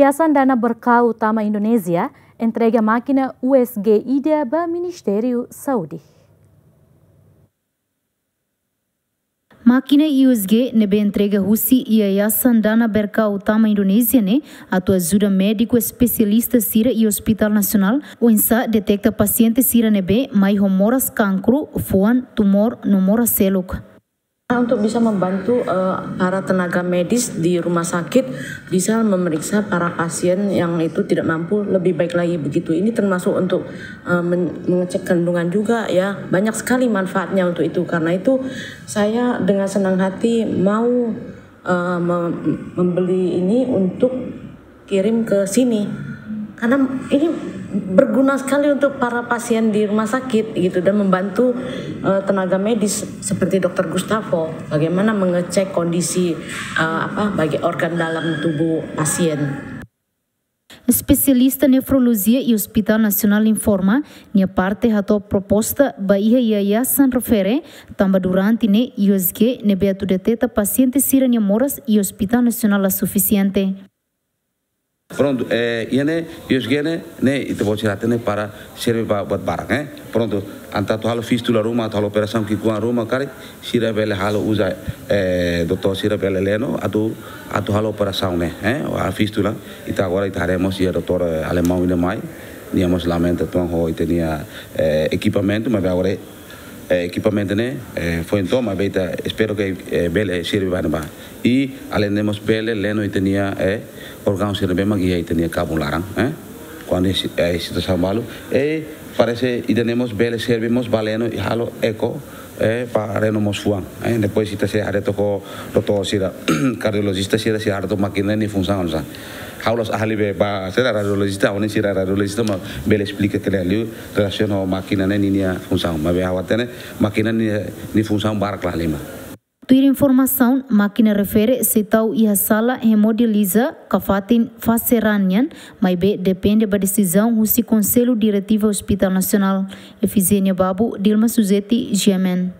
Yayasan Dana Berkah Utama Indonesia entrega máquina USG IDA para Ministério Saúde. Máquina USG nebe entrega Russi e Yayasan Dana Berkah Utama Indonesia ne atu ajuda médico especialista sira e Hospital Nacional o insa detecta paciente sira nebe mai homoras cancro, fuan, tumor, nomora seluk. Untuk bisa membantu uh, para tenaga medis di rumah sakit bisa memeriksa para pasien yang itu tidak mampu lebih baik lagi begitu. Ini termasuk untuk uh, mengecek kandungan juga ya. Banyak sekali manfaatnya untuk itu. Karena itu saya dengan senang hati mau uh, membeli ini untuk kirim ke sini. Karena ini berguna sekali untuk para pasien di rumah sakit gitu dan membantu uh, tenaga medis seperti dokter Gustavo bagaimana mengecek kondisi uh, apa bagi organ dalam tubuh pasien. Especialista nefrologia e Hospital Nacional informa que parte hato proposta Bahia e Yayasan refere tamba durante ne USG ne beatu deteta paciente sira moras e Hospital Nacional a suficiente. Pronto, eh, iene, iosgene, ne, ite vou tirar ne para para buat barang, eh. Pronto, anta tu halo fistula rumah, tu halo operação que com a rumah, kari, sira bele halo usa, eh, doutor sira bele leno, atu, atu halo operação, né, eh, a fistula, ita agora ita haremos e doutor alemão ainda mais, níamos lamenta, tuan ho, ite nia, eh, equipamento, mas agora Eh, equipamenten eh, voor een toma beta espero que eh, bele sirve banba y alendemos bele leno itenia eh organ sirve ma guía itenia kabularang eh cuando es sito sambalo eh parece y tenemos bele servimos baleno y halo eco eh, para renomos fuan. Eh, después si te se haré toco roto si cardiologista si haré si harto máquina ni función. Haulos ahli be ba sera radiologista oni sira radiologista ma bele explica que ali relaciona a máquina ne ninia função ma be hawatene máquina ni ni função barak lah lima Tuir informação, máquina refere se tal e a sala hemodializa kafatin faceranyan, mas be depende da decisão do Conselho Diretivo Hospital Nacional. Efizênia Babu, Dilma Suzeti, Gemen.